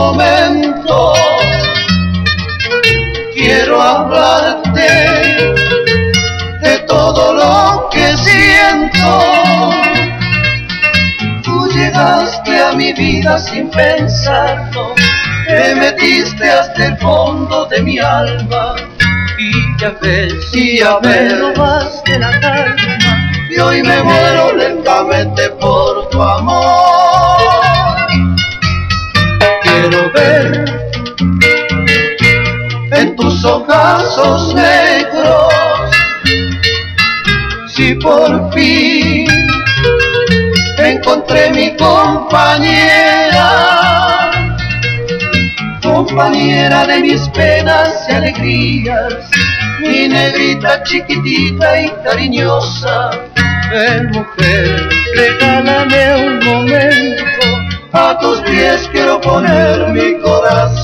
momento quiero hablarte de todo lo que siento. Tú llegaste a mi vida sin pensarlo, te metiste hasta el fondo de mi alma. Y ya ves, y ya ves, me robaste la calma, y hoy me muero lentamente por tu amor. En tus ojazos negros si por fin encontré mi compañera, compañera de mis penas y alegrías, mi negrita chiquitita y cariñosa. Ven mujer, regálame un momento. A tus pies quiero poner mi corazón.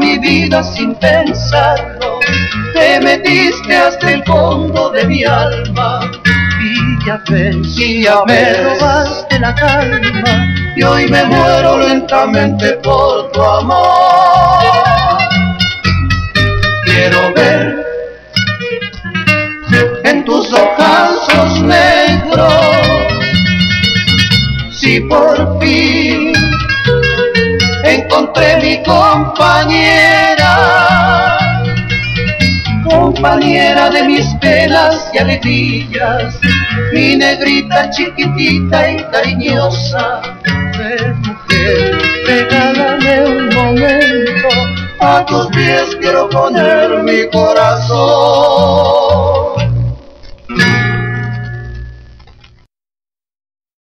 Mi vida sin pensarlo, te metiste hasta el fondo de mi alma. Y ya ves, Y ya me robaste la calma. Y hoy me muero lentamente por tu amor. Quiero ver en tus ojazos negros si por fin compañera, compañera de mis penas y alegrías, mi negrita chiquitita y cariñosa. Ven mujer, regálame un momento. A tus pies quiero poner mi corazón.